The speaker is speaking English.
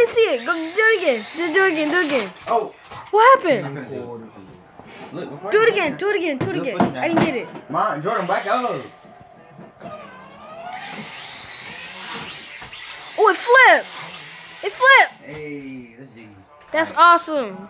want to see it. Go do it again. Just do it again. Do it again. Oh. What happened? Look, Do it again. Do it again. Do it again. I didn't get it. Mom, Jordan, back up. Oh, it flipped. It flipped. Hey, that's Jesus. That's awesome.